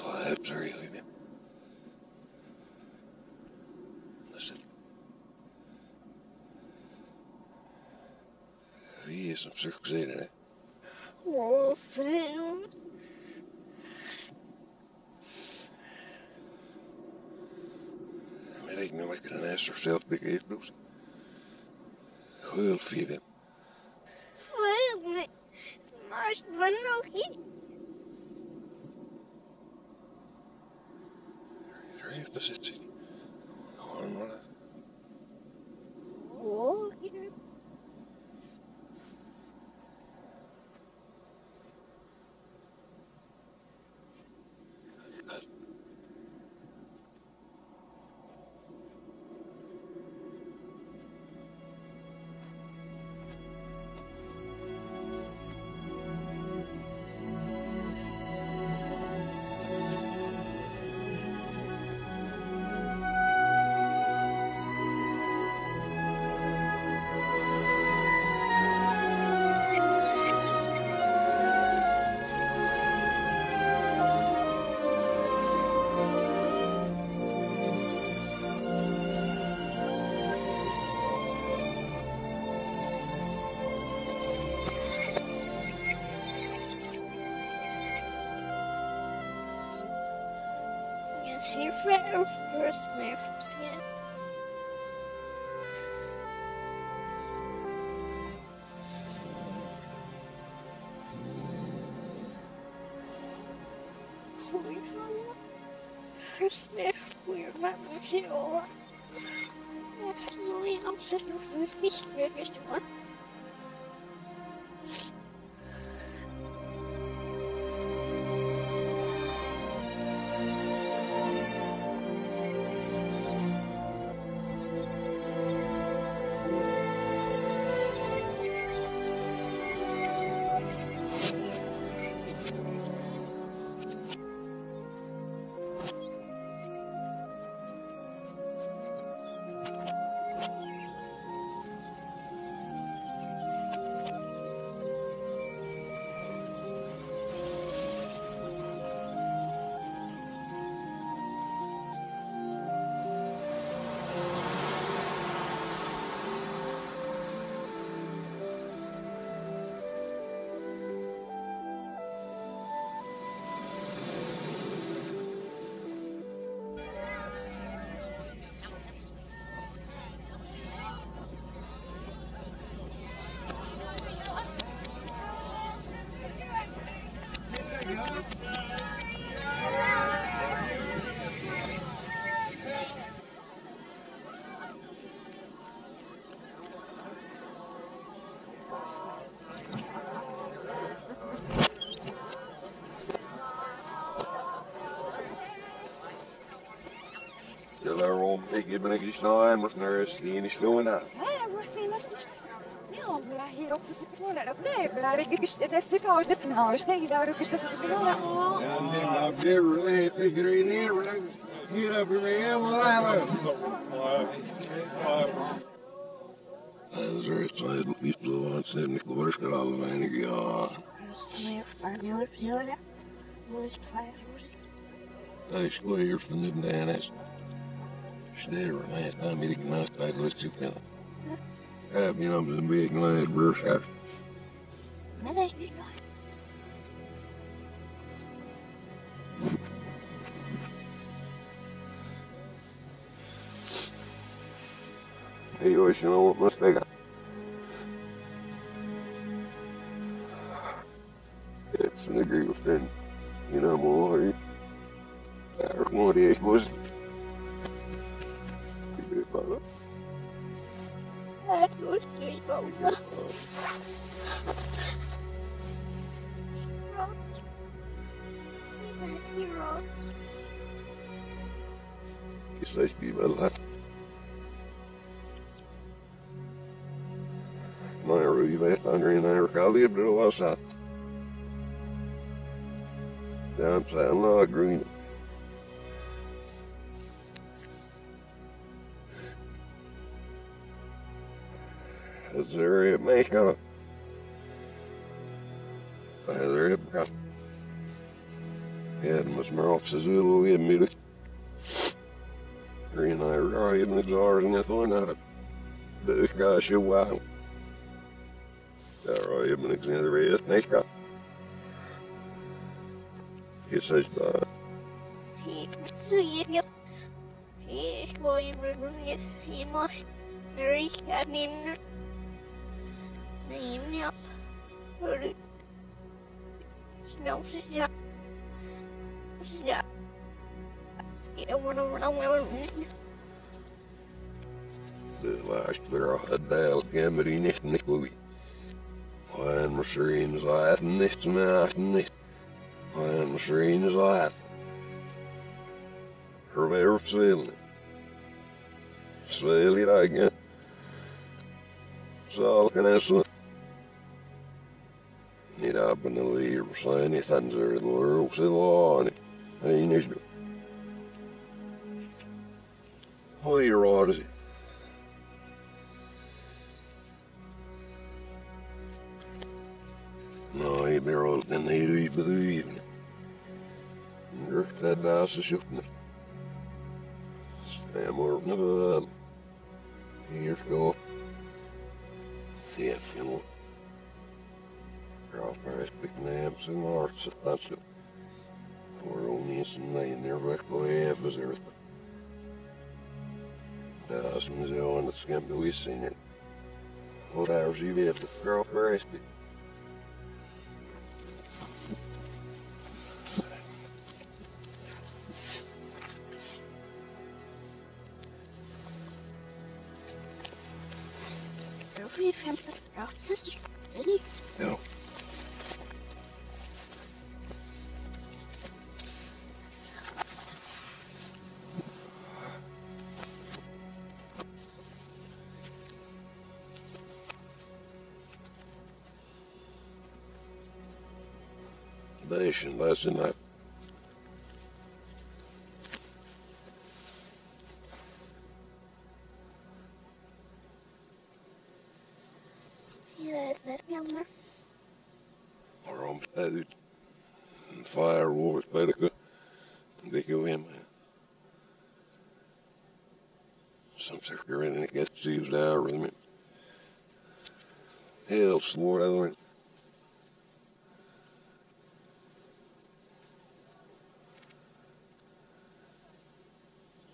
slabs are you leaving? Listen. Vi som suksene. Å, for das ist sie. Jag ser framför snäppsen. Snäpp, we're not sure. Actually, I'm just a really scared one. där om bägge men ikke snarere måste när det är i slåna. I've never let figure in here. Get up here and هذا صاير بيطلع سنة كبرش كلا الله عينك يا ايش كوير في النبنة ناس شدير ما تعمل لك ما Stay right now. I'm eating my bag of soup now. I have you know, I'm just being glad you? Hey, you wish you know what? It's an agreement. You know, I'm a. I don't know what it was. Niet komen. Roos. Ik ben het hier, Roos. Je zegt die wel laat. Maar hoe je weet, André en hij make Is there a Head Mas mijn hoofd is heel weer midden. Erin hij raai met zars en het naar het. De gaasje wauw. Daar raai met ik zijn er weer nee gaat. Je zegt daar. He pursued you. He is going rebellious. He must marry a run away with me. De vrouw had bijl kamer in niet niet goed. En misschien is het niet meer niet. En misschien is het. Er weer zwillen. Zwil je eigen. Zal kan eens. Op in de leer, zijn niet aan de leur, ze aan. Een is het. Hoe je raad is het? Nou, je bent al een hele uur bedrijven. Durf dat naast de zoeken. Stem maar op naar de Hier that's it. We're only in laying there, back by half as everything. Das museum dat skimp we seen it. What hours you the girl. Every Nation, listen up. Yeah, that younger. waarom uit een firewall spelletje. Dat je hem. Some in it gets used out me. Hell, other one.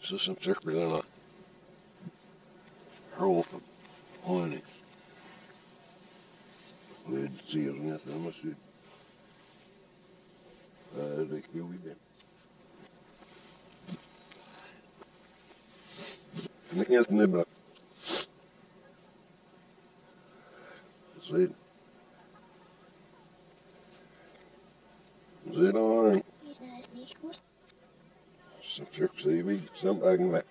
So some sucker in a hurl from honey. We'd see us nothing, I said. Uh, they kill we did. En ik eerst niet meer. Zit. Zit aan. Yeah, nicht gut. Some trick CV, some back.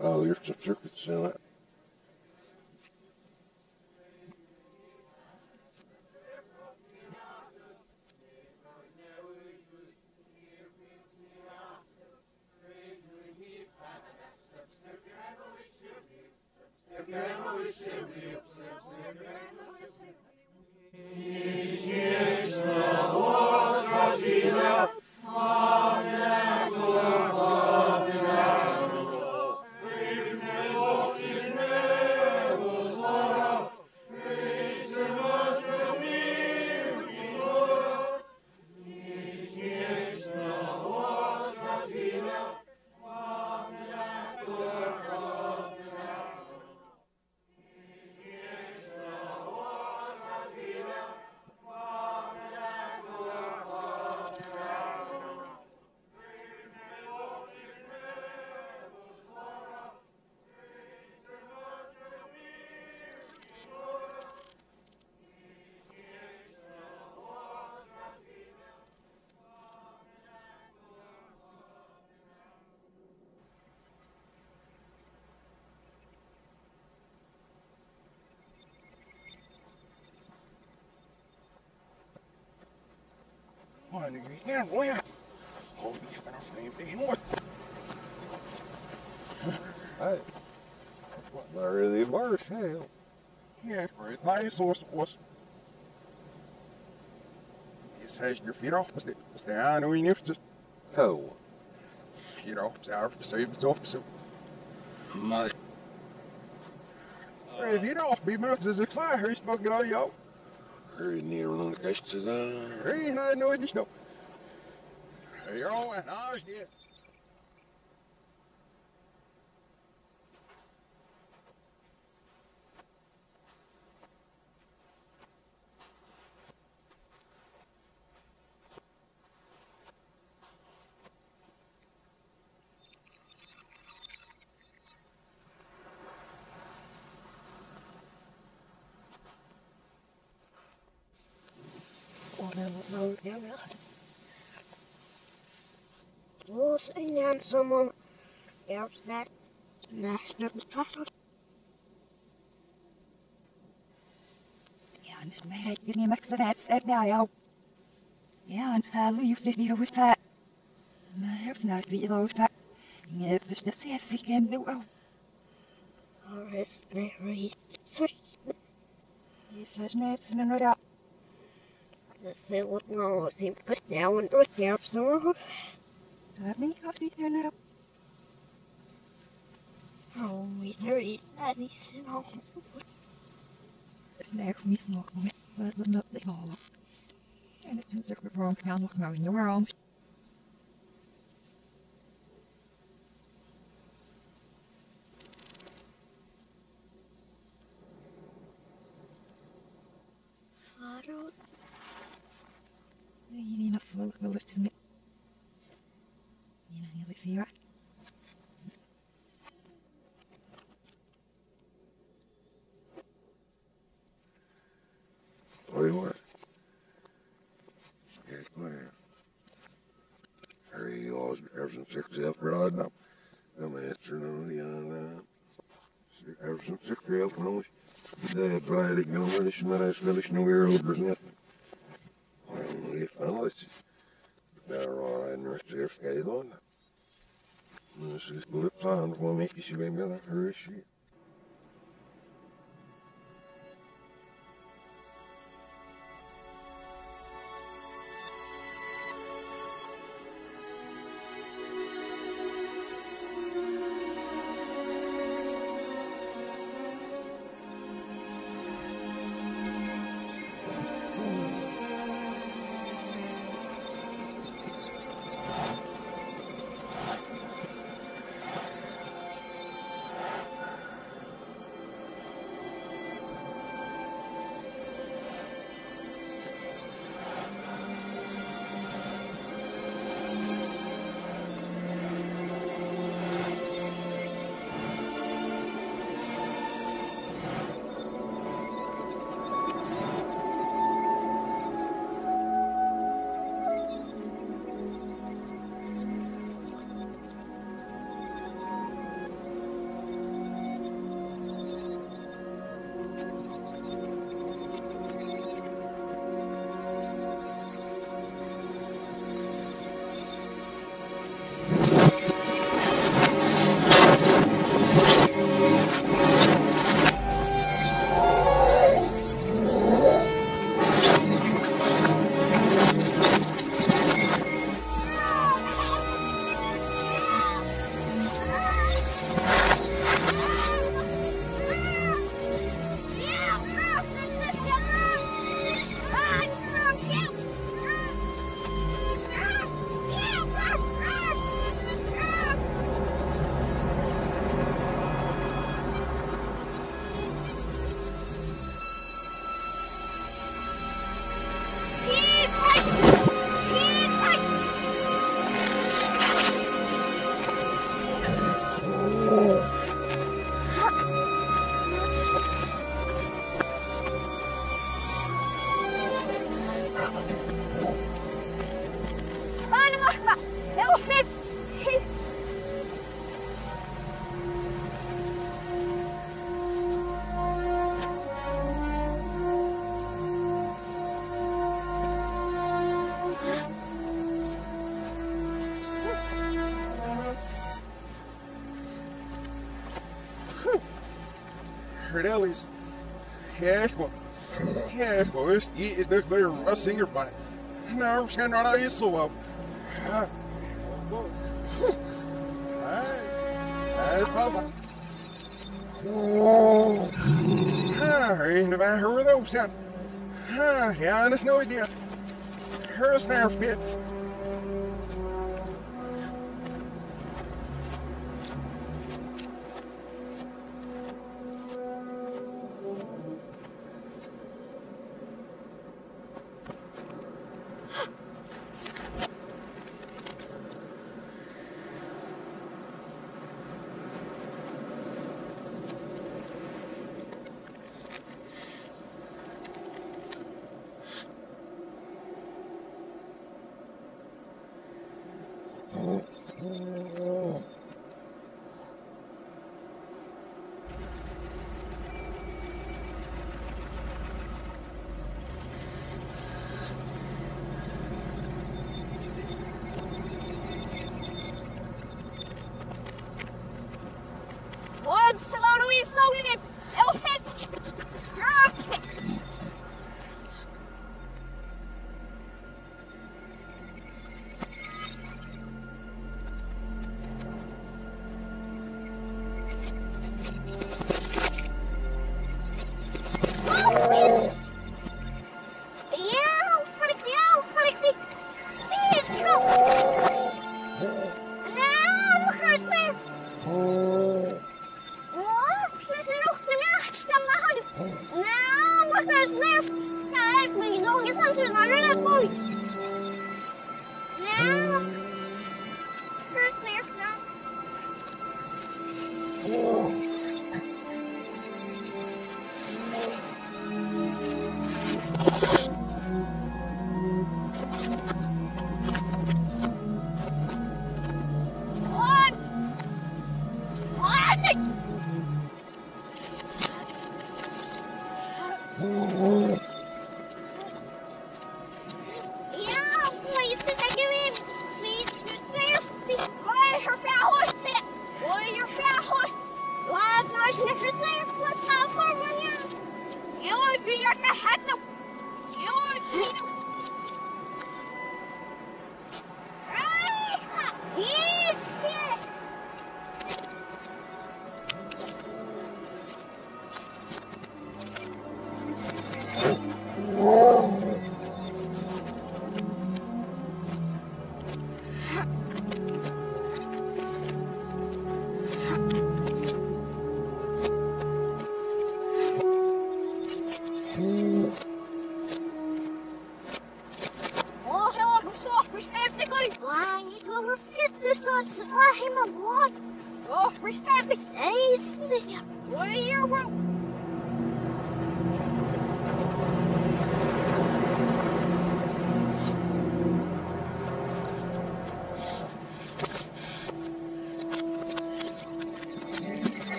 Oh, there's some circuits in it. One, here, where? Oh, you better frame me more. Hey, What, not really worse, hell. maar nej, zoals het was. Zei je vier af, was de, was de aan hoe je niet just, Oh, you know, zou je het op zo. my. Hey, you know, be moved dus ik zei, hij is nog cast to the. Hey, nee, nooit. Hey, joh, en nou is Was en dan someone else that national password. Ja, mij lijkt het niet meer zo net step bij jou. Ja, en zal je vliegt niet over het pad. Maar heb nooit wie over het pad. Ja, dus dat is ik en doe ook. Or is Mary such Je zegt net, ze nooit uit. the say what no seem good now and look up so Dat ben ik af niet meer naar op. oh we dirty that is no Het is echt mis nog met wat we nog niet halen. En het is ook gewoon gaan nog nou in de world. photos Niet veel. Tell you what. Okay, come here. Hurry, you always everything six up right now. Come answer no the uh everything six up no. Dad tried to go with this and that's really no over nothing. Well, if I let's better all right and rest of scale on. This is blip sound shit. Credelis. Ja, kom. Ja, kom, is die is dus weer een zinger van. Nou, we zijn er al eens zo op. Ja. Hey, papa. Ah, in de waar hoor je zijn. Ah, ja, dat is nooit meer. Her is naar bit.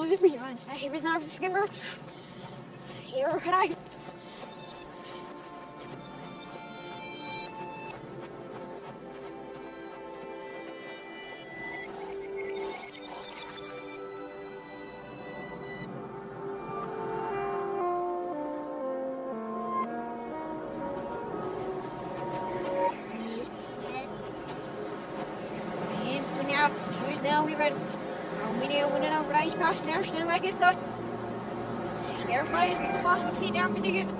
I believe me, man. I was not a skimmer. Here, and I. Scherp bij is niet te wachten, is niet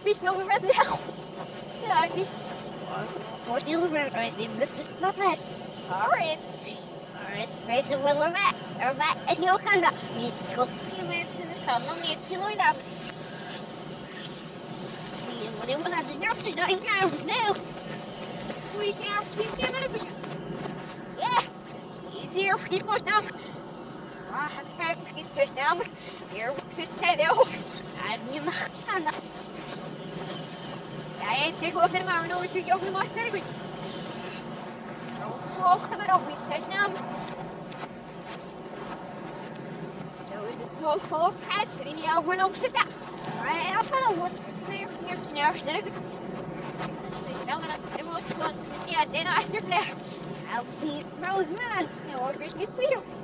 Speak no rest now. Sorry. What do you remember? This is. Horace. Of where we're. We're back school. You may have seen this need to look up. What do you want to do? You're doing now. No. We it. Yeah. Easier for people now. So I had to pay for this now. Here, we should stay there. I'm in the conduct. Ja, eens tegen op de maar nou is je ook nog maar sterk. Zoals kan er ook niet zes naam. Zo is het zo geloof het in jouw gewoon op zes. Maar ja, maar wat sneeuw hier sneeuw sneeuw. Sinds ik nou maar dat er wordt zo zit ja, den als je vlek. I'll see it, bro, hoor, ik niet zie.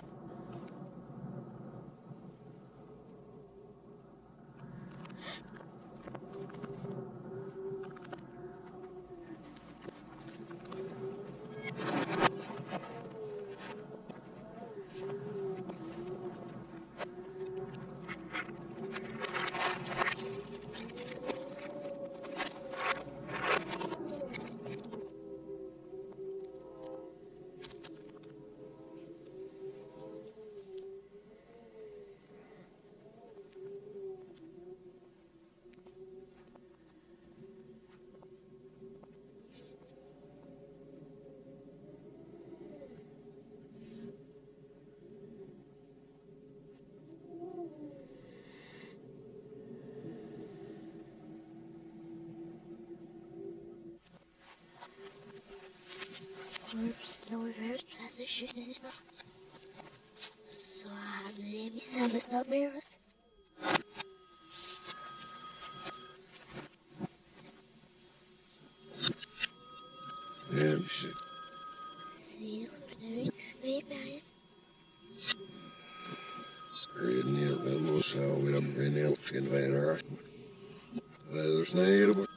Oops, no reverse transition is not. So I believe he said it's not mirrors. Yeah, shit. Do you expect, man? Red moest zo weer op een heel skin verder. Leather snijden. Hallo, Pinno.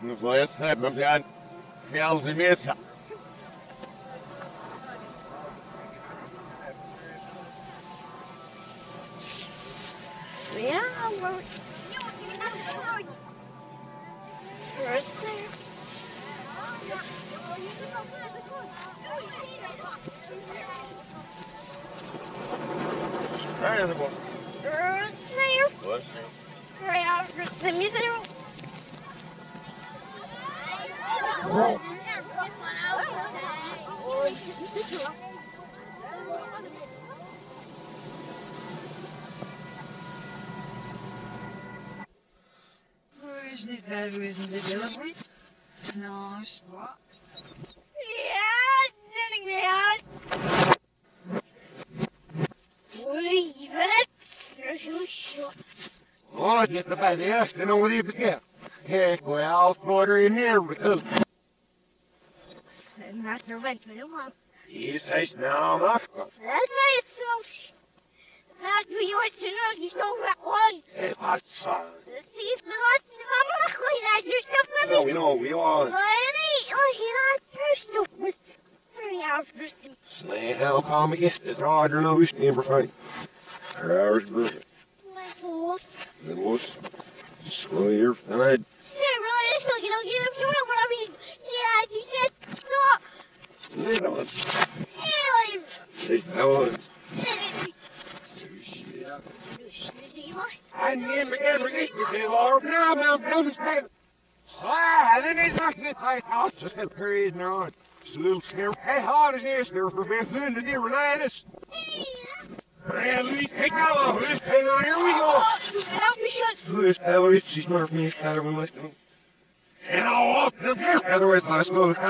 Nu får jag se vem det är. Fjällsmesa. Yeah,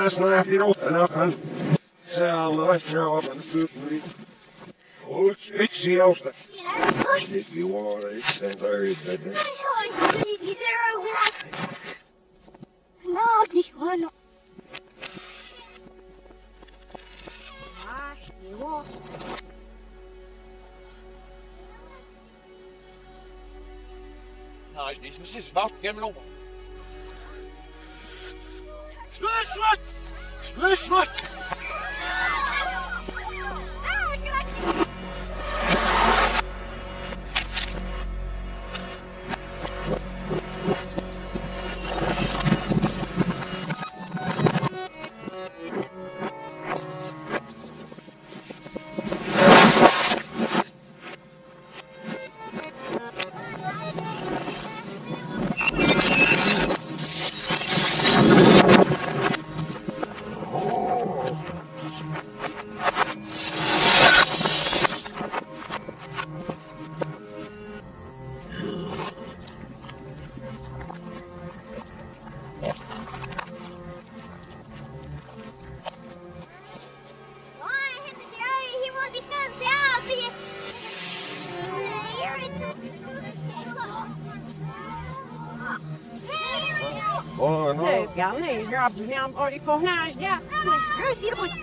let's go, cast knife, you know, enough, and so, let's go up on the foot, Louise. Oh, it's, it's the house that if you want it, stand there, it's dead. Naughty one. Ah, śniło. Nou, is niet precies wat ik hem nog. Spürschwund! Spürschwund! Go now, yeah. Screw, see the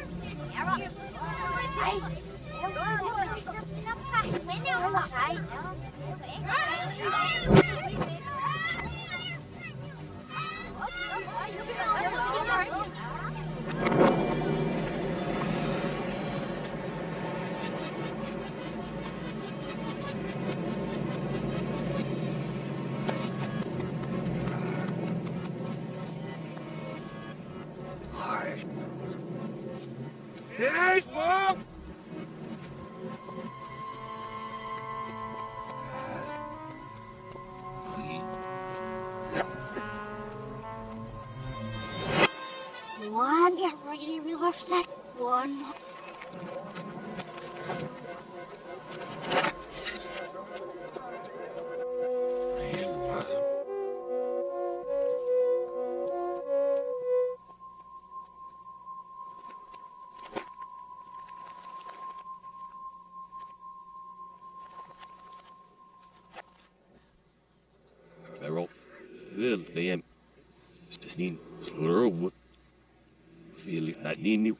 in you.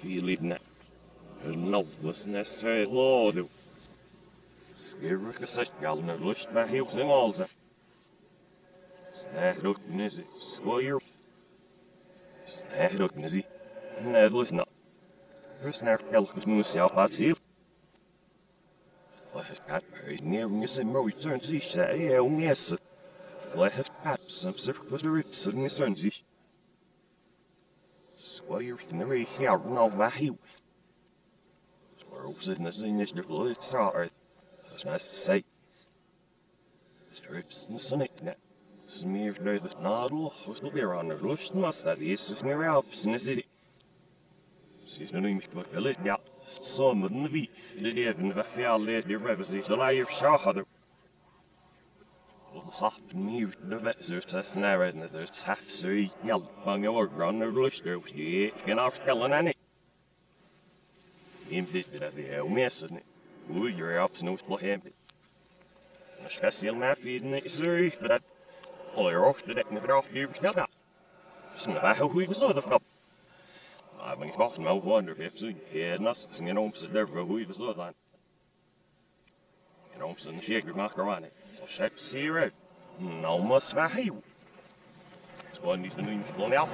Feel it not. There's no listening say law though. Skirr ka sast galna lust va hius en alza. Snäh dot nisi skoir. Snäh dot nisi. Nedlus na. Rysnär elkus mus ja pat sil. Flehes pat per near nisi mo return to sich sa e pat some to sich. Skoir thnery hier no va hiu. Squirrels in the sinus de flood star. As nice to say. Strips in the sonic net. Smear door the noddle, hostel beer on the lust must that is near Alps in the city. She's no name to village ja. Som den vi, det är även vad fjäll det är revisit the liar shahar. Och det satt mute the vetser to snare and there's half so yell bang or run the lust there was yeah, can off skellen any. Impligt det där det är messen. Ui, you're up to no split him. Jag ska se om jag fider i Surrey, för att håller ofta med bra djur snabbt. Som det var hur slår det för. Jag var inte bara som jag wonder if så är nas som jag om så där för hur vi slår det. Så en shaker macaroni. Chef ser No måste vara hej. Så ni ska nu inte blåna av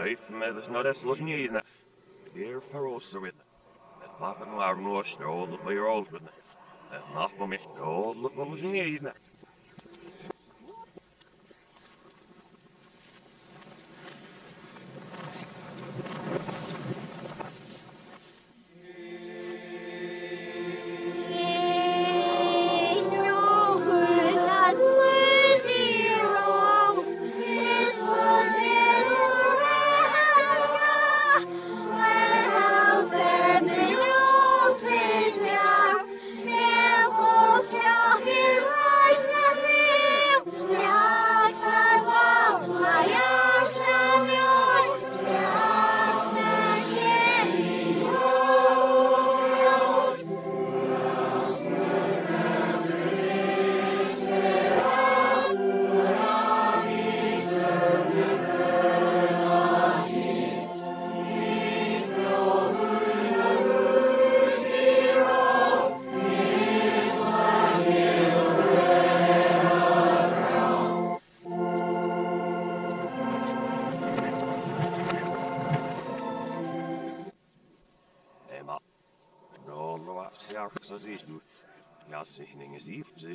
Driftme dus naar de slosnijden. Weer verroosteren. Het wapen waar nooit de oorlog bij roosteren. Het nacht me echt de oorlog van de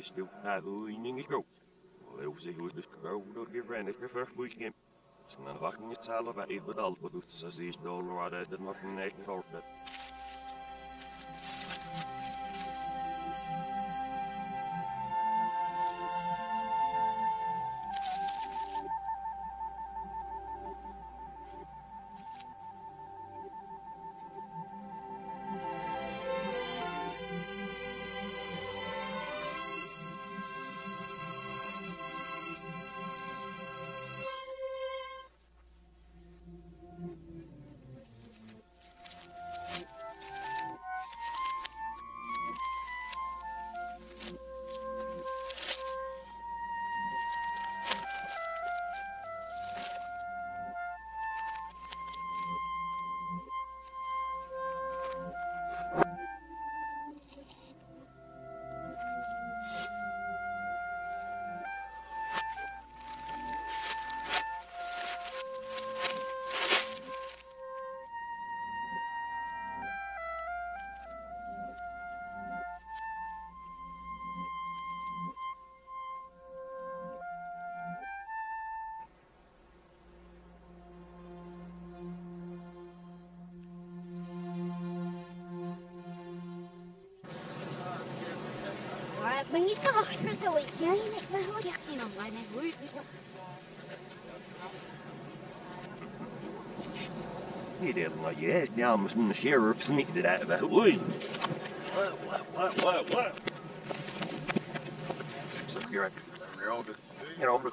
er sier, sier du. Nei, du inning er god. Og det er også hos du skal gå, du gir vennet med først bort hjem. Så når vakken er taler, var jeg av jeg, nærmest en sheriff snittet der ved ui. What, what, what, what, what? So you're, you're all good. You know, but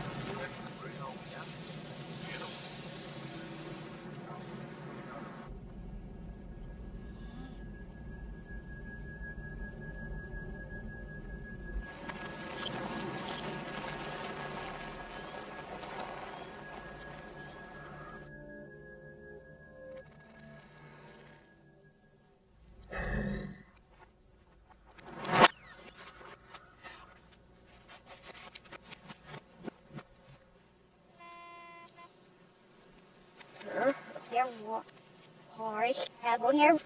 jeg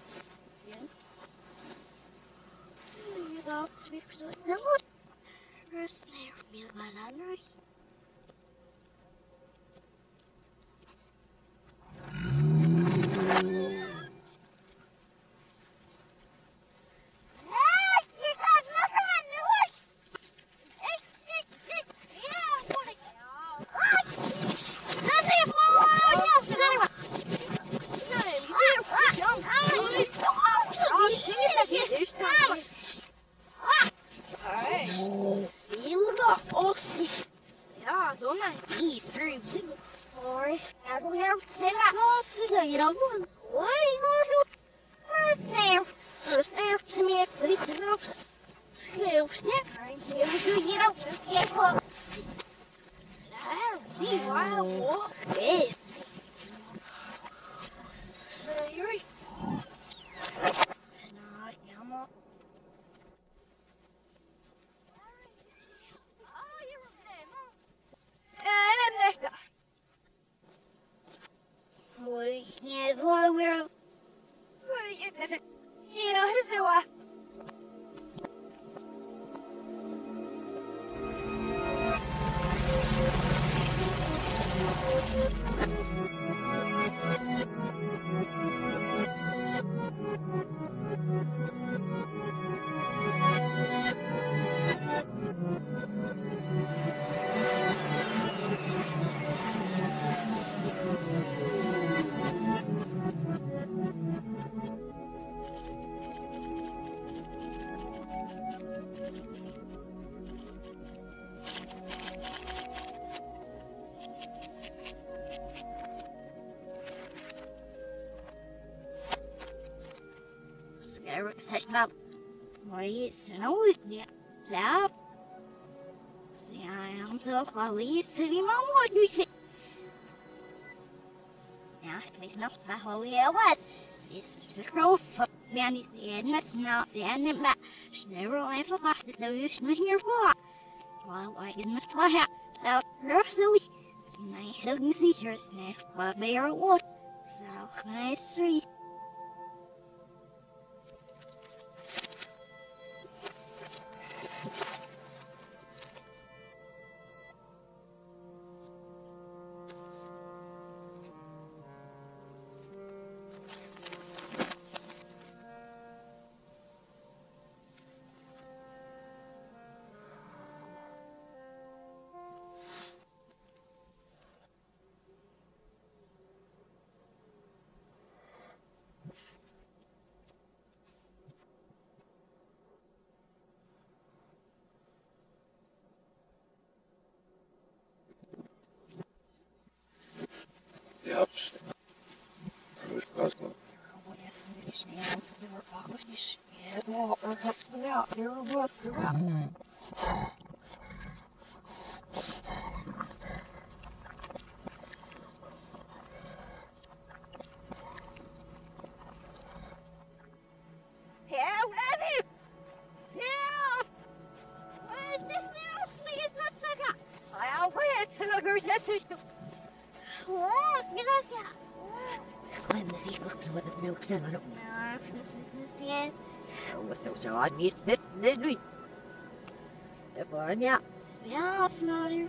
is a crow for man is the end that's not the end of that. Never life of us, there's no use in here for. Well, I can not try out. Now, there's so. Nice looking see your sniff, but bear wood. So, nice three. Of your fucking shit? Well, or hopefully out there was those are odd meat fit, did we? The barn, yeah. Ja, snart är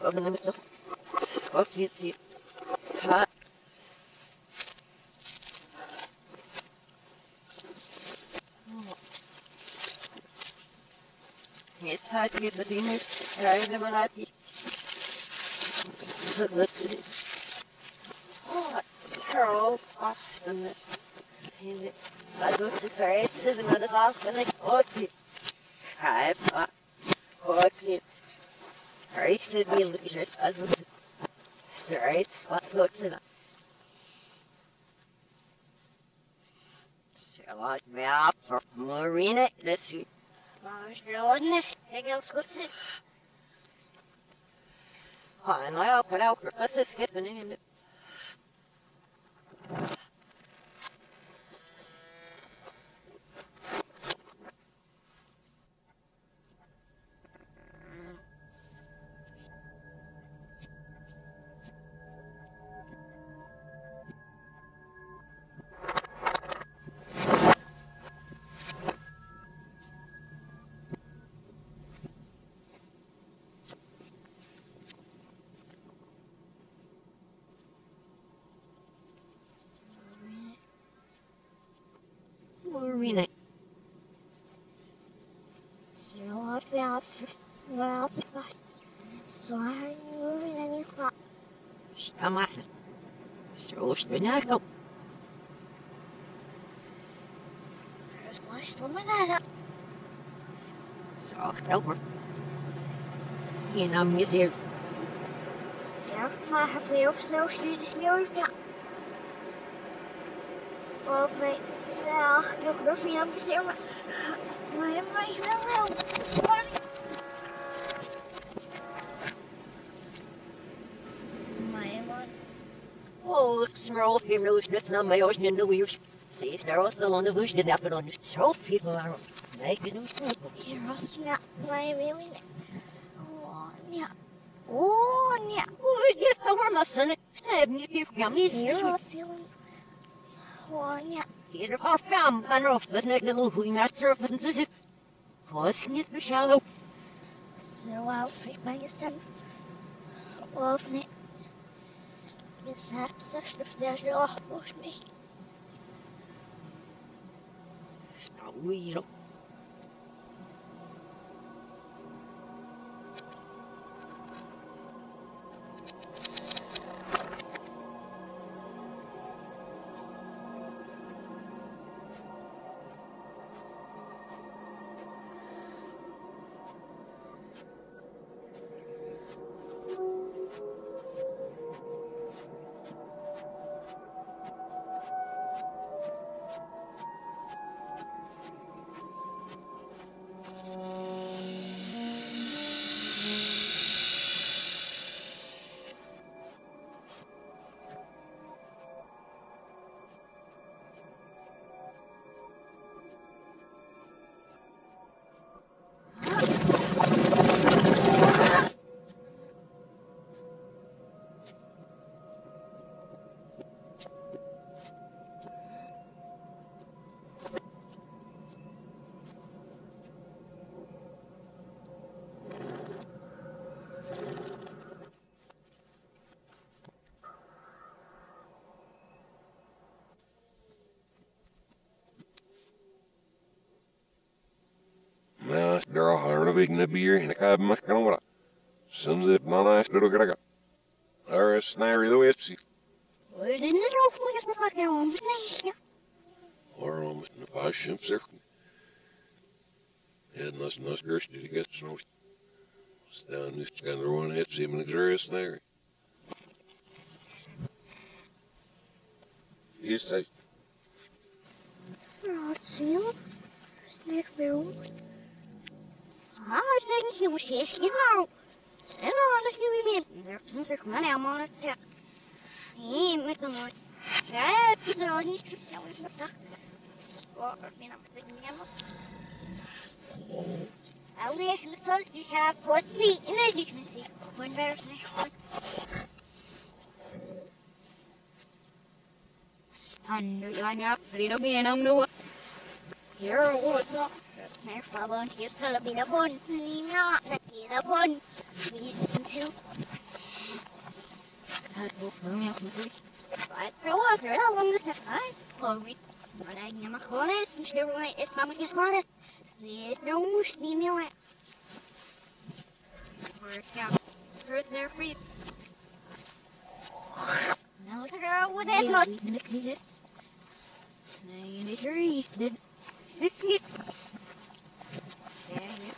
The middle. Scope, sit, sit. Ha. Jetzt halt geht das halt nicht. Oh, Carol, Austin. Also, ist jetzt, wenn man das auswendig hochzieht. Halb, hochzieht. Also, es ist jetzt, was soll es denn? Lot mehr ab für Marina, goed zitten. fine. I hope, I hope, let's just get Så spinner jag. Först måste man lära. Så över. Innan vi ser Ser vad har vi också så styrt mjölka. Och vi ser nog då fina vi ser vad vad film knows nothing my ocean in the wheels. See, it's narrow the on the bush, did that, but on so people are making news. Hier was ja, wij willen. Oh, ja. Oh, ja. Oh, yes, I were my son. I have new here from. Hier was jullie. Oh, ja. Hier af fam, man of the neck little who not surface and this. Was niet the shallow. Zo af, ik ben je zin. Of niet. Je hebt zes of zes jaar, volgens mij. Snowy. Naast daar har we wegen bier en ik kan wat. Soms het man naast door graga. Daar is snijder de wetsie. We zijn er ook nog eens met elkaar om. Nee, ja. Waarom is een paar shimp cirkel? En als nas gerst die get snow. Staan nu kan er one het zien met een snijder. Is hij Wat zie je? Sneek weer op. Maar denk je, hoe zeg je nou? Zeg nou dat je weer meer. Zeg, soms zeg maar, nou, maar het zegt. Nee, met een nooit. Ja, het is wel niet vertellen, dat zacht. Sport, ik ben aan het nemen. Alleen, zoals je gaat voor slie, en dat is niet met zich. Gewoon weer eens niet. Staan nu aan je, vrienden, ben je nou nu? Hier, wat nou? You not bun. Listen to Had bo film jak muzyk. what there was, there along the side. Chloe. But I never call it, since she really is mama gets on it. See, it's no more steamy like. Work out. First there freeze. Now look Girl, what is not? Next is this. And it is the this it.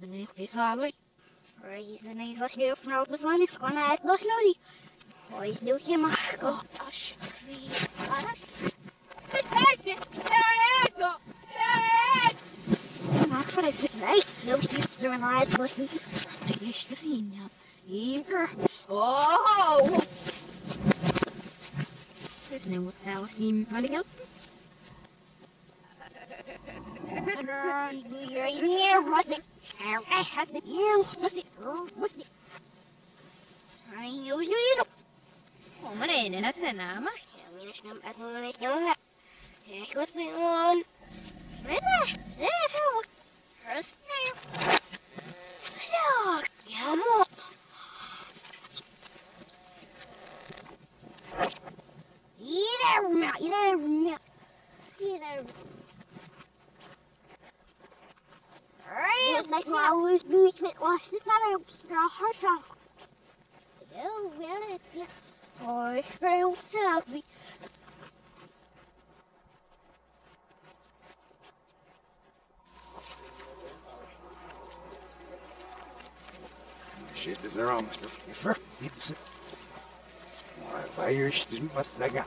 then if this all right. Right, the nice was new from out one, it's gonna ask boss naughty. Boys do him. Gosh. Please, Smart for this. Right, no tips are in the last button. I guess the scene now. Eager. Oh! There's no Sal's team in front of us. You're even here, wasn't it? I has the Yeah, man. Right, like I always be with watch this not a straw heart off. Oh, where is it? Oh, it's very selfie. Shit, is there almost a flipper? It's a Irish didn't must they got.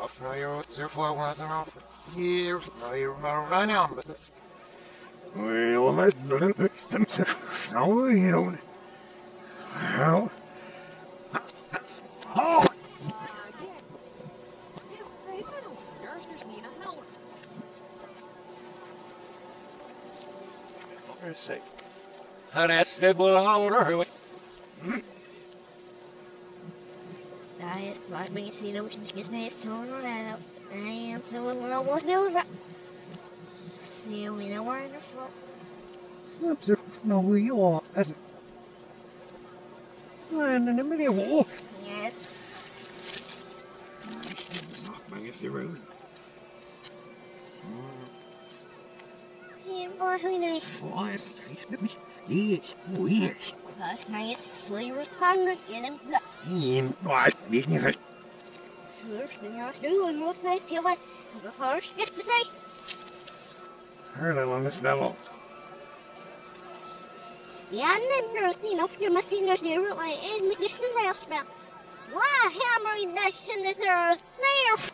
Off now you're what's your floor wasn't off. Here, now you're running on, but. Well, that's no, you know. Well. Oh! Let's see. And that's the blower. That is like me see the ocean gets nice to around. I am someone when I was built up. See, we know wonderful. Snaps no, we are, as it. And in the a minute, wolf. Yes. Bring it through. Yeah, boy, who knows? Flies, yes, oh yes. That's nice. Sleep with thunder. Get him. In, right, business. First thing I do, and most nice, you like. The first, get to say. Heard I on this devil. Yeah, and then there's, you know, you must see there's near like, and the distance now smell. Why, hammering that shit, is there a snare?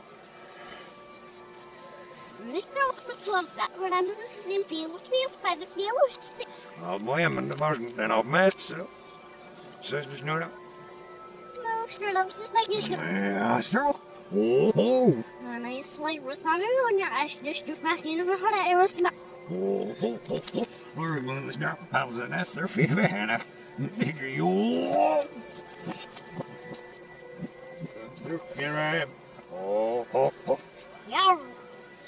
This dog would swamp that when I'm just a slim field, field by the field of sticks. Oh boy, I'm in the margin, then I'll match, so. Says there's no doubt. No, sure, looks just like this. Yeah, so. Oh, oh, And I sleep with thunder on your ash, just too fast, you never heard it, it was smell. oh, oh, oh, oh. We're going to drop pounds and that's their favorite, Hannah. Nigger, you. So, here I am. Oh, oh, oh. Yeah.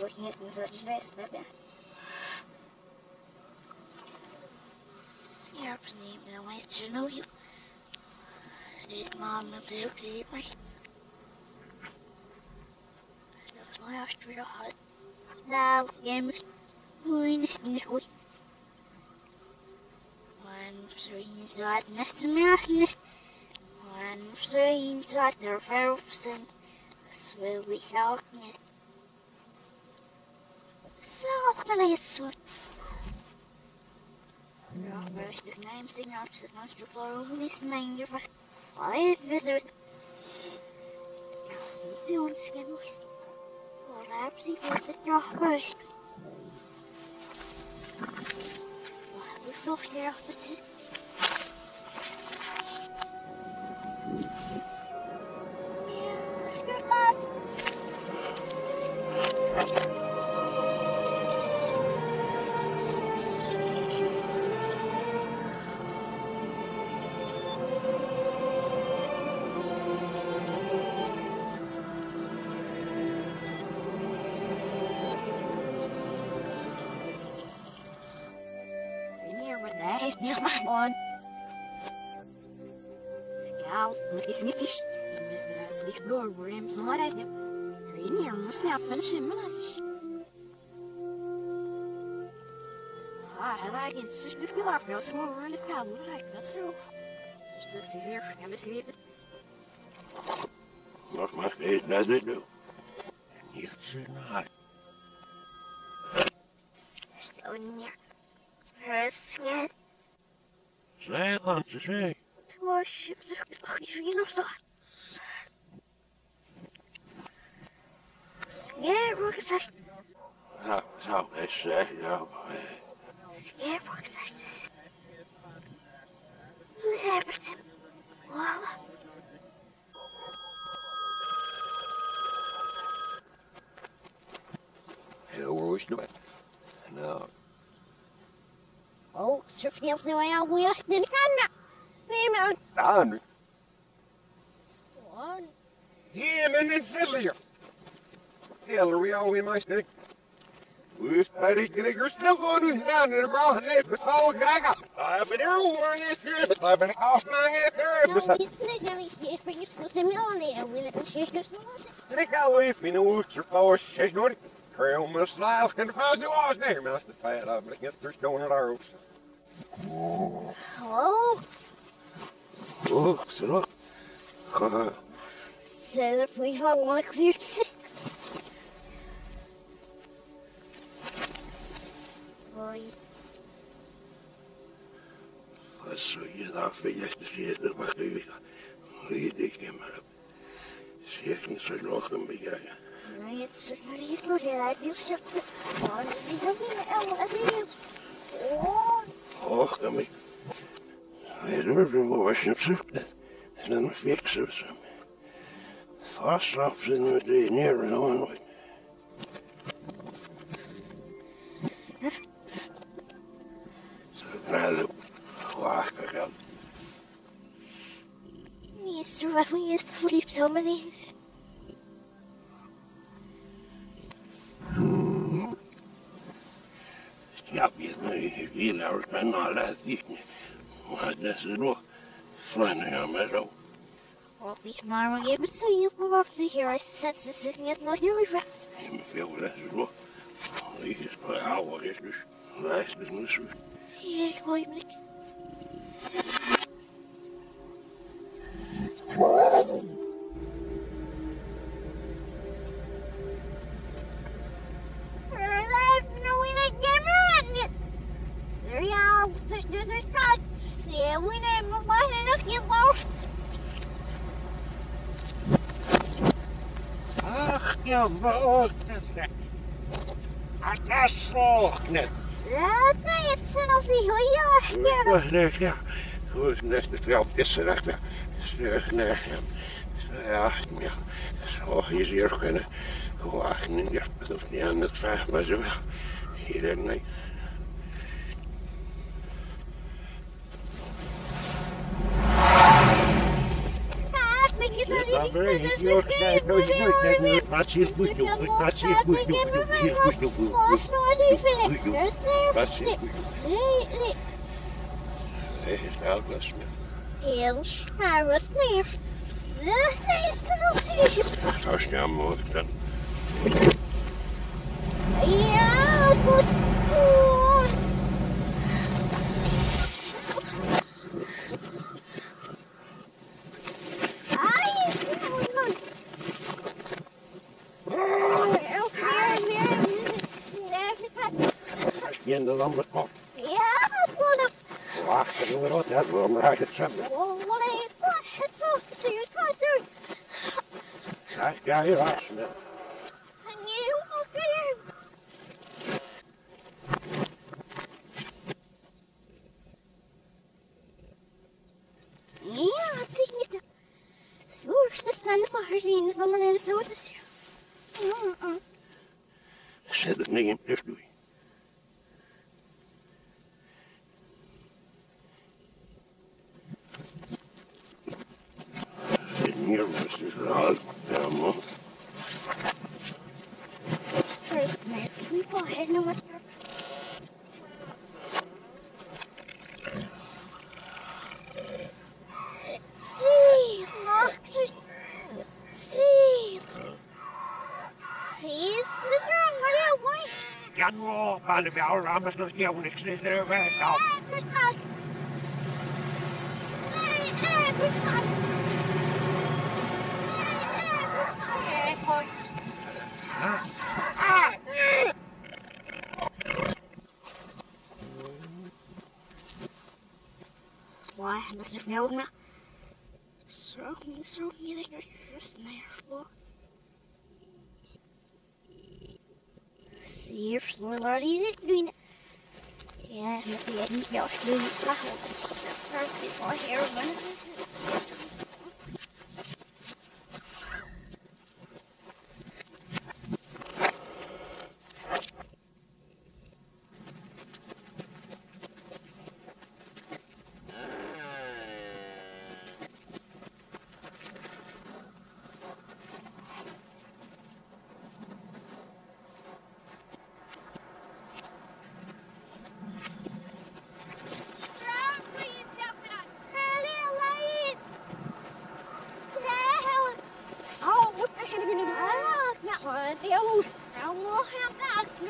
det kan bli looking at me so it's just that bad. Я обснімала чиною. Здесь мама бжук зимой. Я что я хат. Да, я мыс. Ой, не снегой. One free zat nest mirrors. One free zat der verfsen. Swill we help Me. Så, kan jag så. Ja, maar is de naam zingen af zit langs de vloer hoe is mijn je van vijf wizard. Ja, zie je ons geen wist. Waar heb Ja, met die snitjes. Dat is niet door, waar hem zo hard is. In hier moet snel finishen, maar dat is. Så här är det så mycket varför jag små och lite kall och räkna så. Så ser jag kan beskriva. Wat mag deze net niet doen? Niet zo naar. Stel neer. Röstgen. Zij gaan ze zeggen. Worship zich begrepen of zo. Scherp gezegd. Nou, zou best zeggen, ja, eh, Scherp gezegd. Lebbert. Voilà. Heel nog. Nou, Oh, det vad jag vet den kan. Vem är daar nu. One. Men niet zitten hier. Heel we al in mijn stuk. Hoe bij die knikkers stil gewoon nu gedaan in de brouw geneemd met vallen krijgen. Daar ben ik over terug. Daar ben ik afspraak niet terug. Ja, visst är det visst det för just så som jag är vill att kyrka så. Ik ga even in de hoek, er voor zes nooit. Trail me slaal in de vast nu was nee, maar als de feit dat ben ik net terug door naar daar ook. Oh, Oh, zo. så det får ju vara lite Oj, Als je daar vind te zien, dan mag je weer. Weet ik niet meer. Zeg niet zo nog een beetje. nej, så det är så det är ju så. Ja, det är väl alla det. Åh, Och, dan ben ik. Weet je, we was je zoekt net. En dan fixen we ze. Vast op ze nu de neer en dan nooit. Zo, nou, dan. Wacht, ik ga. ni så varför är det för typ så men inte. Ja, weet nu, ik wil nou eens mijn naast ik niet. Maar dat is nog. Flanning aan mij zo. Och vi maar man ger så ju på varför det här är sätts sig ner något ju. Ik me veel dat is nog. Ik is bij ouder is dus. Lijst Se winę, mo właśnie noch nie brauchst. Ach, ja, wat. Het is nog net. Ja, kan je het zijn of die hoe je was. Wat nee, ja. Hoe is net het wel pissen achter. Zeg, nee. Ja, ja. Zo is hier kunnen. Wachten in je bedoelt niet aan het vraag, maar zo. Hier en nee. It Yes, ready. I'm very happy. You're right. No, you're not. That's not much. Here's good. No, that's it. Good. No, no. Here's good. No, good. Good. That's it. Good. There's Albert Smith. Eles, água sniff. Isso não se. First time more than Yeah, but. Ai, in the lumber pot. Ja, spullen. Wachten we wat dat we maar uit het zwemmen. Even. Het zo. Zie je het doen. Ja, ja, hier was het. En je oké. Ja, het zie ik niet. Zo, dat is dan maar gezien. Dat is allemaal in zo. Is. Mm-mm. Zet het niet in plus doe. Hier, Mr. Rod. Man. First, my people had no what they're. See, look, see. He's Mr. What do you Ja, nou, maar de bel, ramers nog niet om niks te doen. Weg, nou. want? Hey, hey, Christmas. Hey, hey, Why, Mr. Feldman? Stroke me, stroke me like you're just there for. Still already this doing it. Yeah, Mr. Eddie, you're still this flower. This all here, when is this? Oh, what the hell are you doing? Ah, not one. The old. I'm more happy.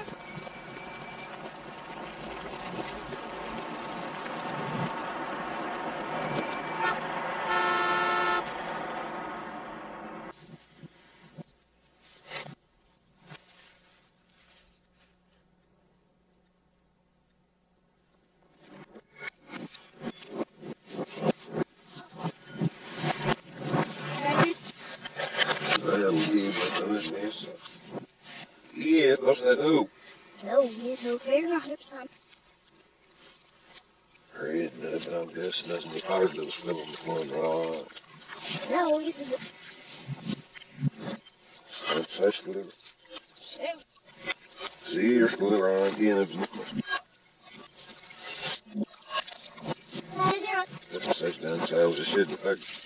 Wel, die wat is mis. Was dat ook. No, he's no fair not upside. Reed, but I'm guessing doesn't the fire bill swim on the floor. Right. No, he's a That's that's good. shoot. See, you're school around again. It's That's such down south. It shouldn't affect.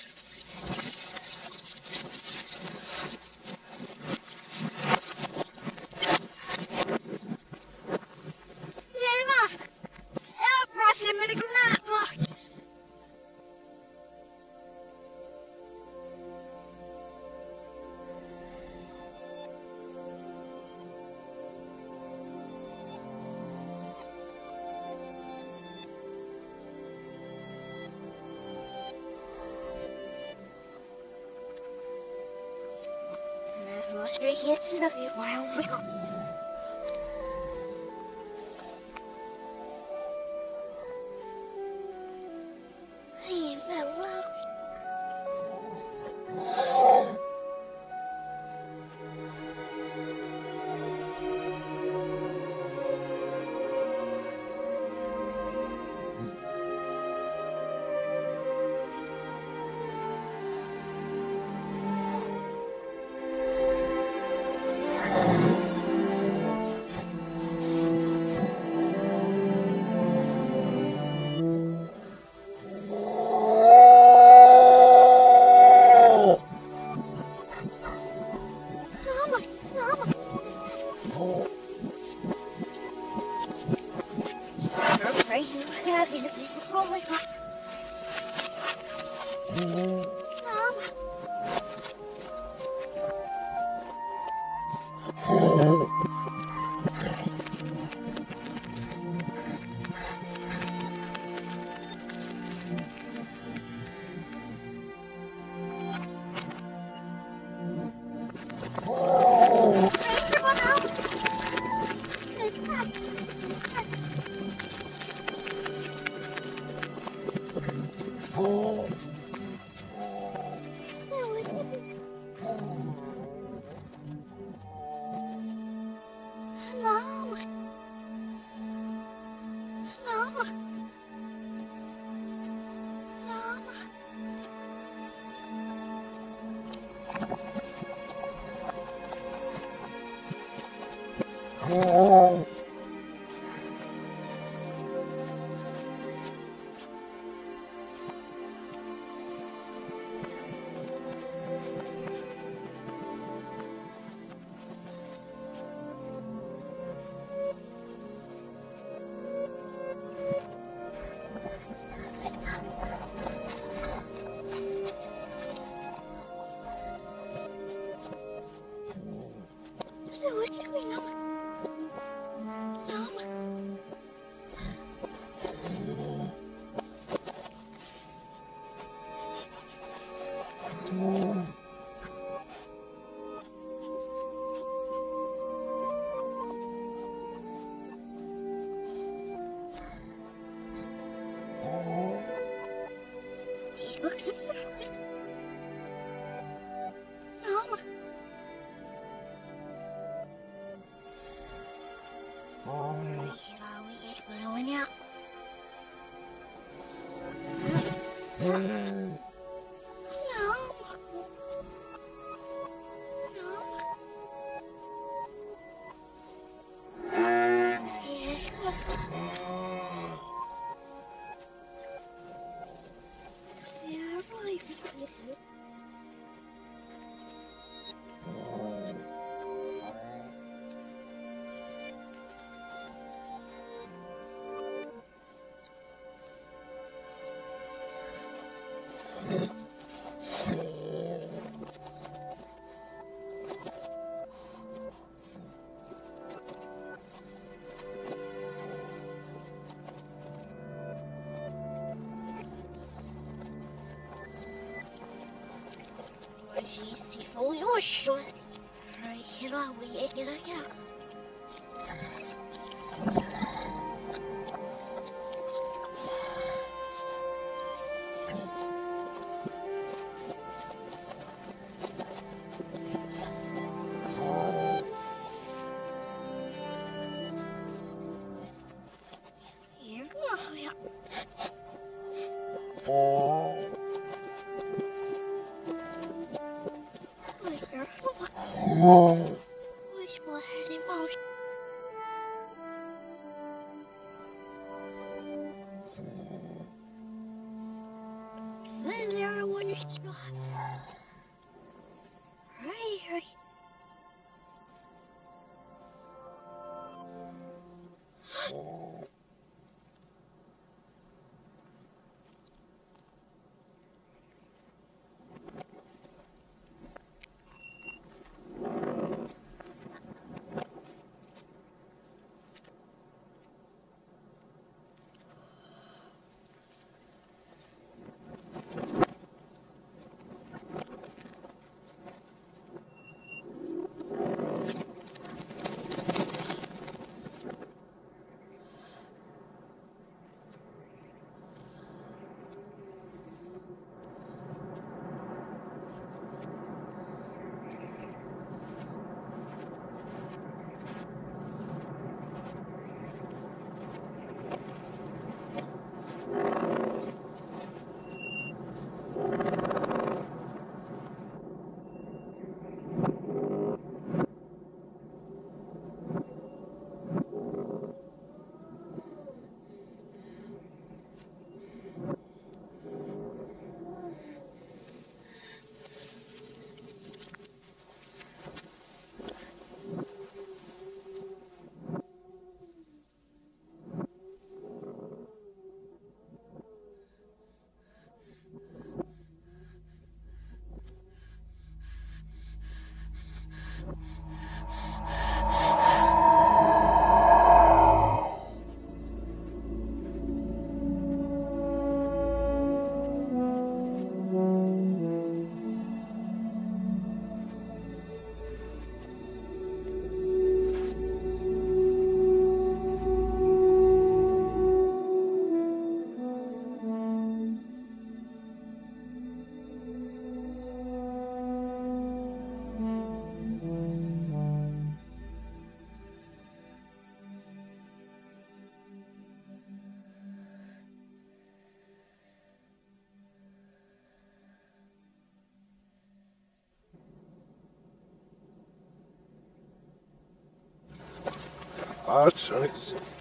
Jesse, for your short. Right, here I we, here I Son. Ah,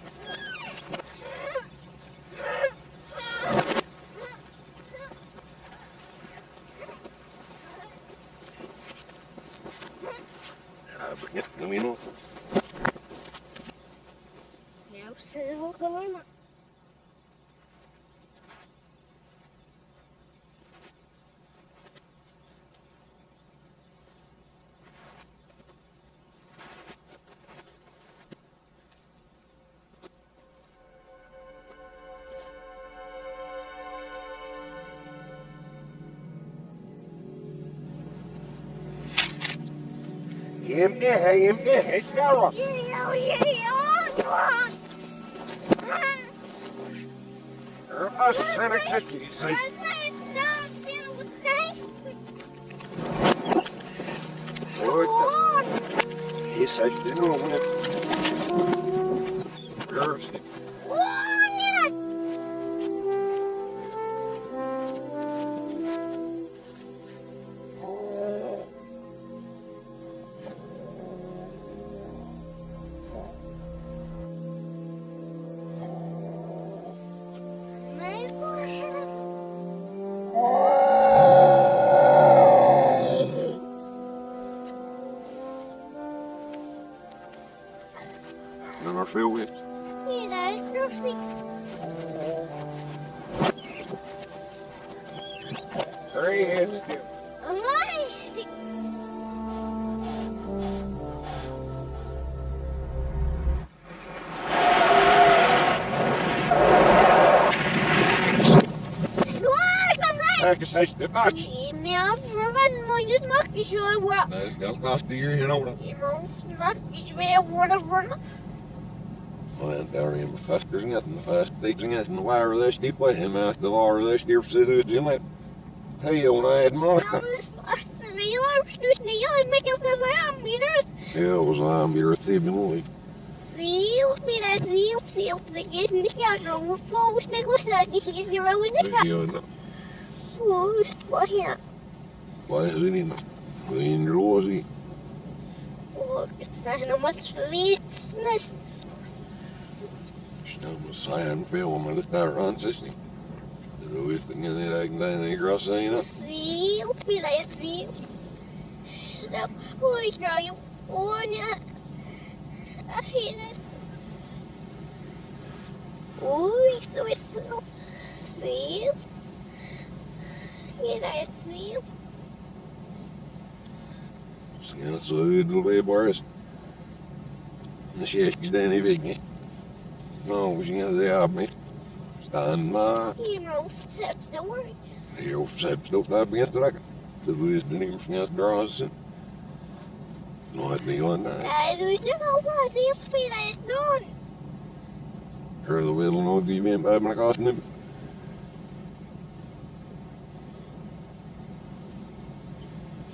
এমনি হ্যাঁ এমনি হেসে আওয়াজ Ama szereg rzeczy. Oj, tak. Pisać dynu, nie Now, for one more, you smoke, you sure well. Nej, jag ska styra hela året. You know, smoke, you swear, whatever. Men där är en fasters ingenting, fast digs ingenting, wire this deep way him out the var this dear for this in it. Hey, on I had Monica. Ja, was I'm your thieving boy. Ja, no. Vad är det innan? Vad är det låsi? Stam sign film med det där ansiktet. Det var visst ingen i vägen där i grassägen. Oj, då är det så. Se. Är det ett se? Sen så är det bara en käk den i väggen. Nå, vi ska det av mig. Stanna. You know, that's the word. Jo, selbst noch da bin ich dran. Du wirst nicht schnell draußen. Nå, het niet aan daar. Nej, du vet inte vad jag spelar ett någon. Hör du väl nog i vem är man kan nu? Nej, er man med det bara grej så är det. Men är ansiktet Sonny. Nej, jag måste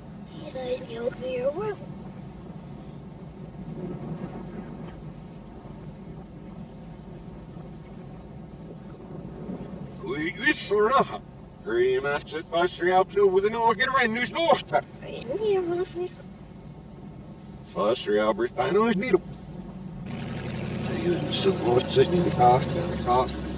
Visste det. Hur är matchet fast jag blev with an organ news north. Jag måste Fast jag blir stanna och nid. Det är ju så gott kast, det kast.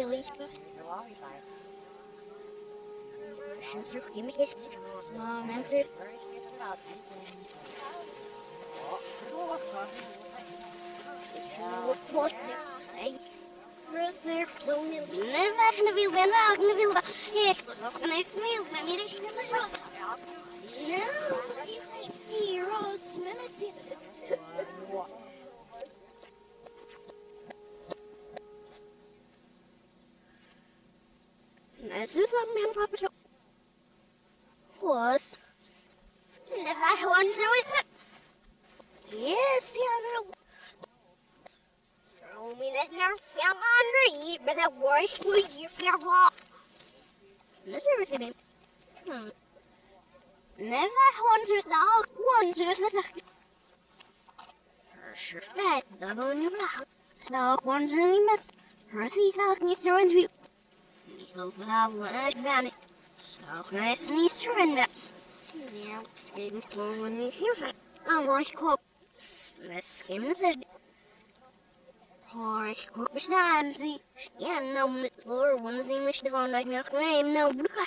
Really? Geç. Aa, memsir. What you say? Rus meer zo mil. Nee, weg in de wiel ben wiel ben. Ik was nog een eens mil ben hier is het zo. Nou, Nee, ze is lang mijn papa zo. Was. En de vijf gewoon zo is het. Yes, ja, nou. Minutes now, fell under you, but the worst was you fell off. This is everything. Hmm. Never wonders the wonders the Sure, Fred, the bone you laugh. No one's really missed. Earthy falcon is throwing to you. He's no flower when I found it. So nice and he's surrender. Now, skin phone when he's here. I'm going to call. Let's skim the session. Hoor, ik bestaan zie. Ja, nou, met hoor, want ze mis de van dat ik nog neem, nou, broeka.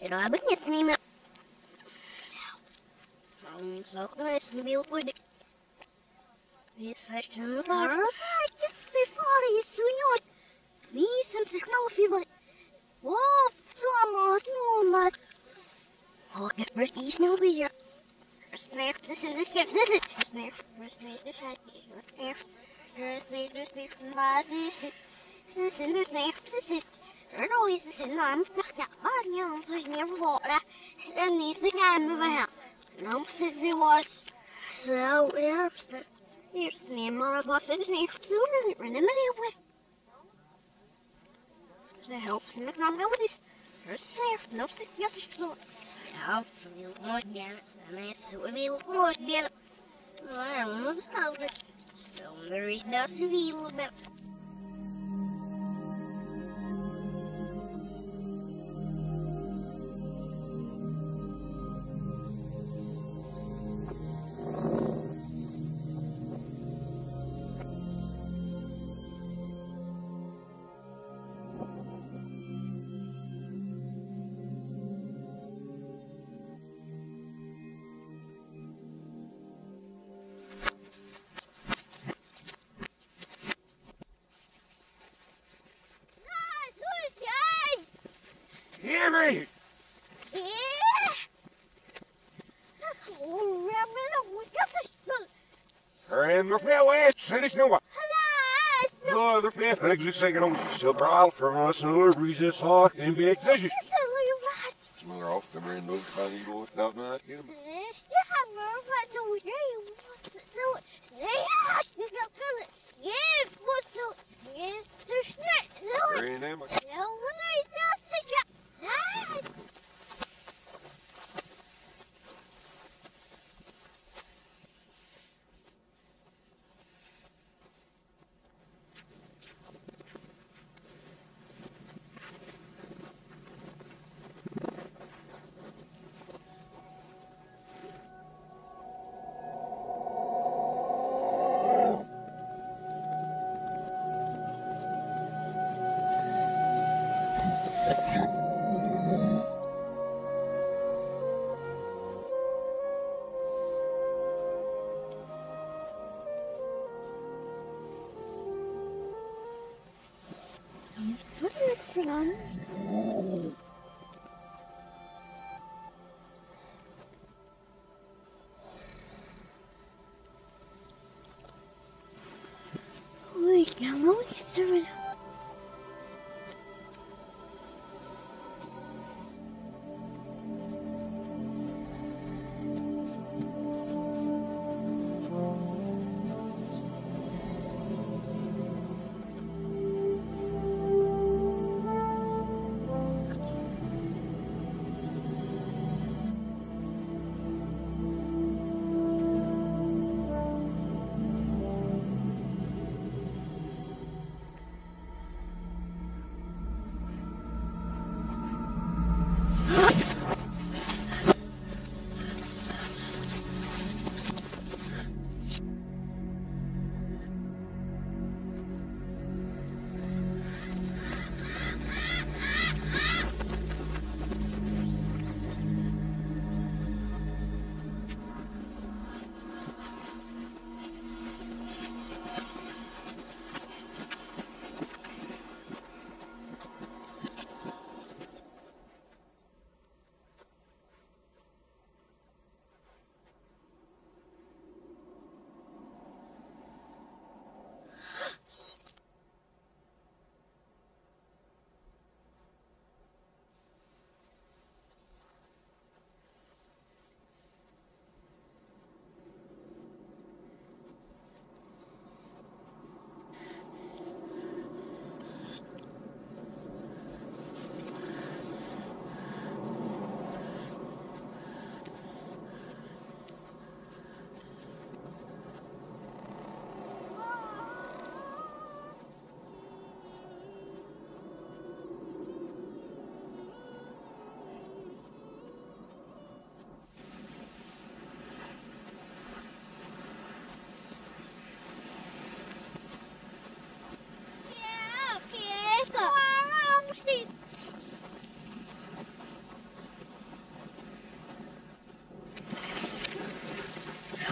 Dat heb ik niet niet meer. Nou, ik gewoon eens een beeld worden. Is zijn vader? Het is de vader, is zo jong. Wie is hem zich nou veel? Wow, zo allemaal, zo maar. Oh, ik heb er nou weer. Ik is er is in naam dacht ja maar niet anders meer verloren en die ze gaan me wel nou it was so eerst eerst niet maar dat is niet goed doen en remember it de helft in de knal wel is First left, no stick, yes, it's not. Self, you want dance, and I so will want dance. I don't know the style. Still, there is no civil about. Is, is nog wat. No, er veel niks is zeker om te braal voor ons en er is hak en big zesjes. Smeller off the brand new funny goes down that him. Very name.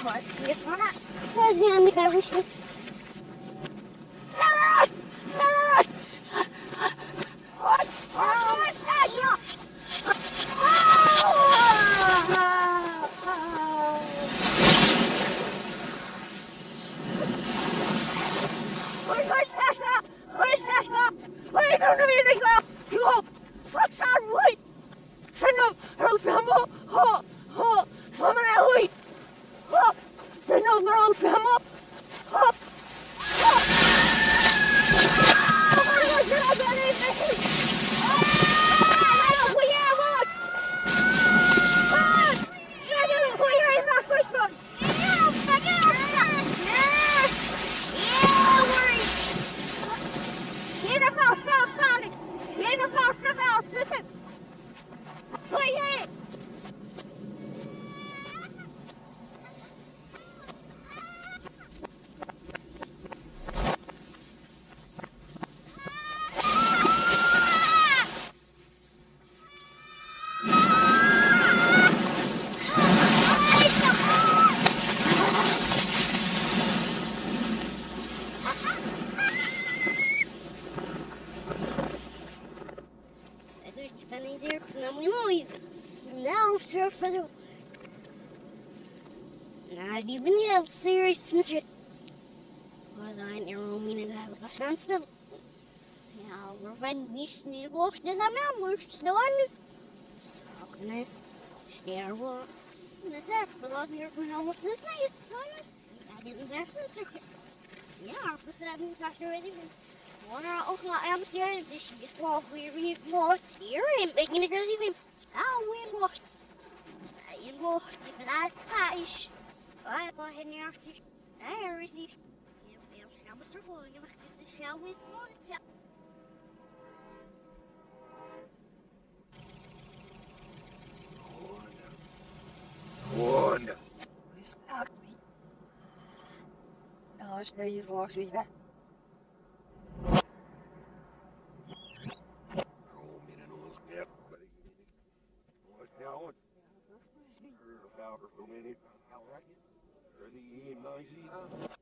cross with that. The Andy Berry Not even yet, serious, Mr. Well, I never mean to have a chance to. Ja, wenn nicht die Wurst ist am Wurst, no one. So, nice. Scare what? This is for those here who know what's this nice, son. I didn't have some circuit. Ja, was dat nu gaat er weer in. Wanneer ook nog aan het jaren, dus je is wel weer weer wat hier en ben je niet even. Ah, weer wat. Je wordt even uitstaat. Ah, ik ben niet actief. Ah, er is die. Je bent snel best ervoor. Je mag het is jou is voor het ja. One. Who's got me? No, it's no use walking out for a minute. All right. 3899.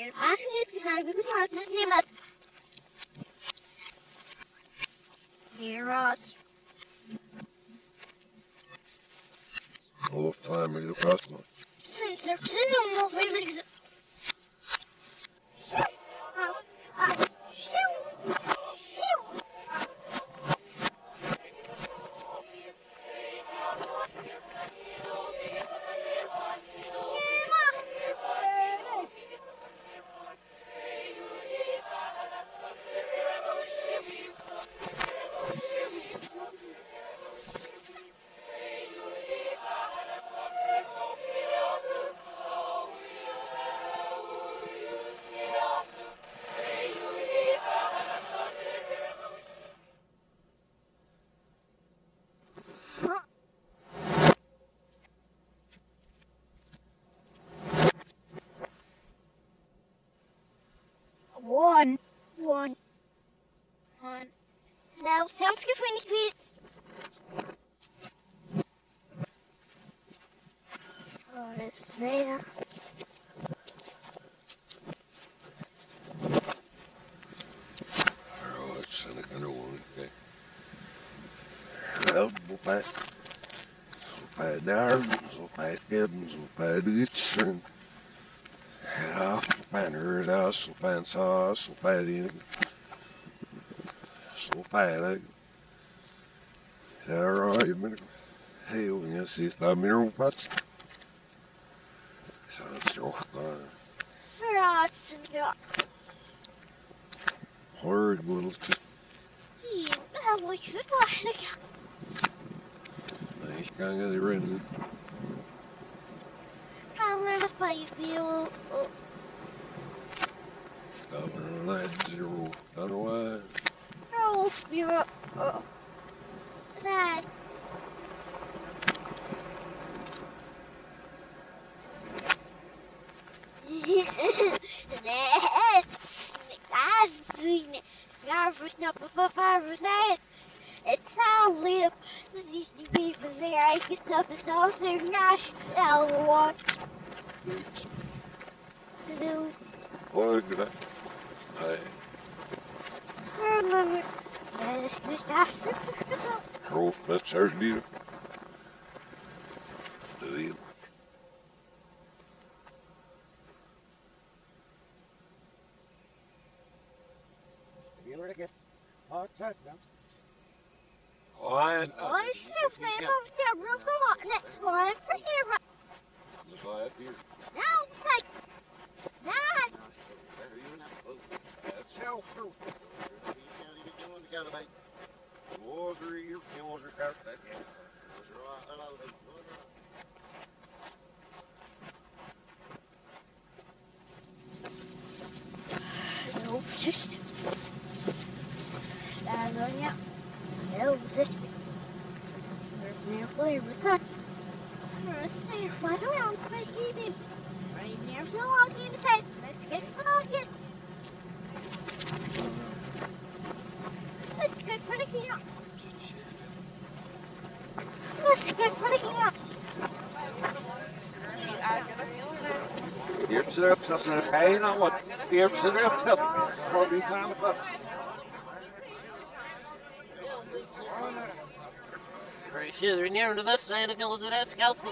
Hier passen het gezegd, we moeten het dus niet met. Hier was. Oh, fine, me the customer. Sinds You speak. Oh, it's there. Oh, it's an another one. Okay. Well, we'll pay. We'll pay down. We'll pay Gibbons. We'll pay Dutch. And ja, we'll pay her house. We'll pay sauce. We'll pay the. Så pay det. All right, och jag sitter med ropat. Så det står Rots and dog. horrid little t- Yeah, what should I nice kind of running. I'll learn if I feel. Governor Lad Zero. Otherwise, Oh, spirit. Oh. That. That's. That's sweet. Scarfus number five was that. It sounds like this used to be from there. I get up and so so gosh. I'll want to do. what did I? Hey, I remember. This is after. Rolf, that's our deal. The deal. You were to get thoughts out now. Oh, I I sniff them over there, real lot. Well, for sure. Just last year. Now, it's like that. That's self-proof. Was hier, was er schaars, dat ja. No, just. Daar dan ja. Heel zestig. Er is neer voor with that. Er is neer voor de round, maar je bent. Right near so long in the face. Let's get fucking. Let's get for the camp. Let's get for the camp. Hier terug, dat is een nou wat. Hier terug, dat wordt niet aan de Pretty sure they're near to this side of the that scouts.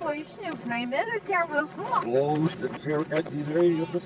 Well, your Snoop's name is. There's Carol Song. Close, dat is hier, kijk, die reden op de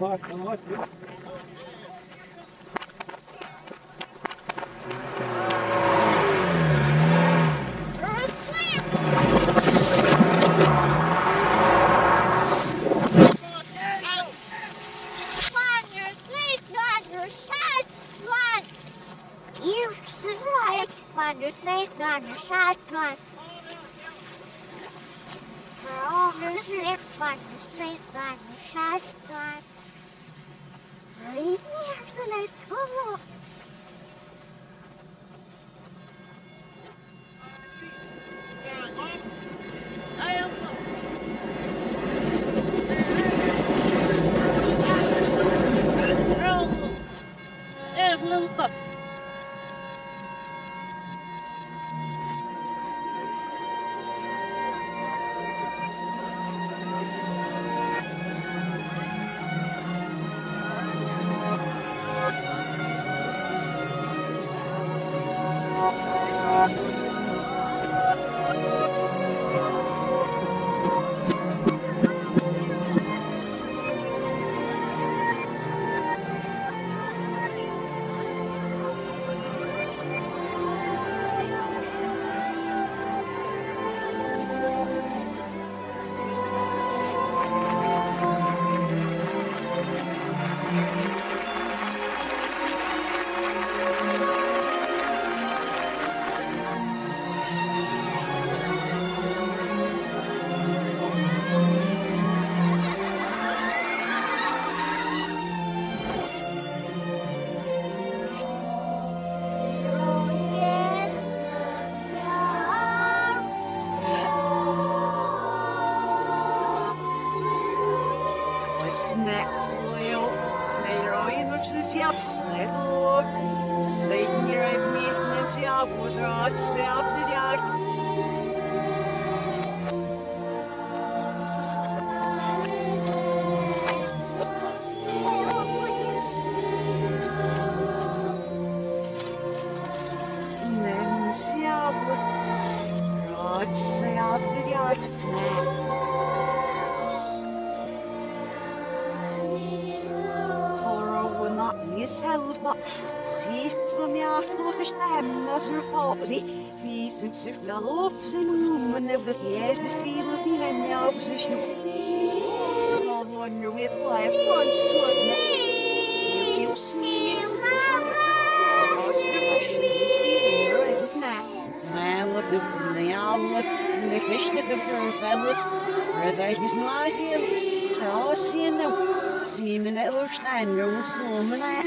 seeming it was time you were so mad.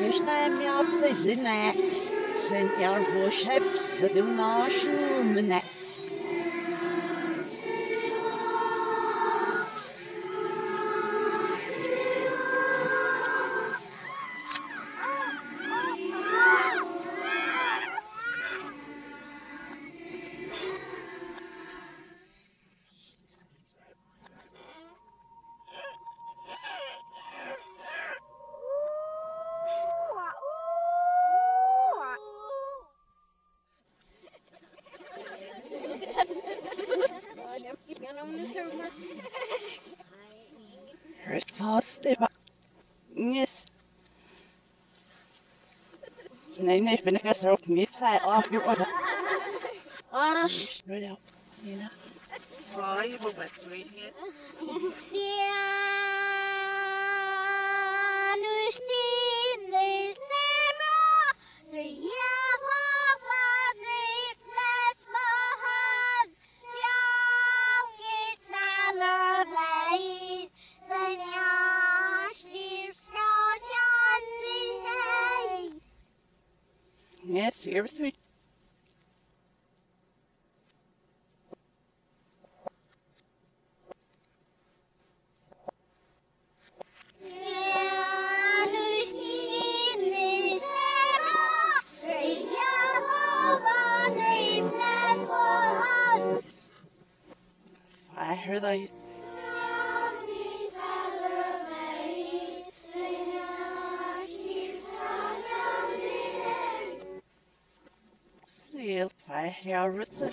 Just time you're busy now. Sent your worships to the national. mean, they've been aggressive to me, say, oh, you want to. Honest. Straight out, you know. Sorry, but we're doing it. Yeah. Understand this, Namra. Three seriously Herr Ritzer.